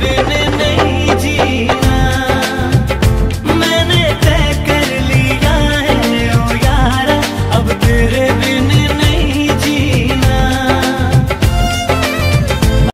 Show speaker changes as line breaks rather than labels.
Living in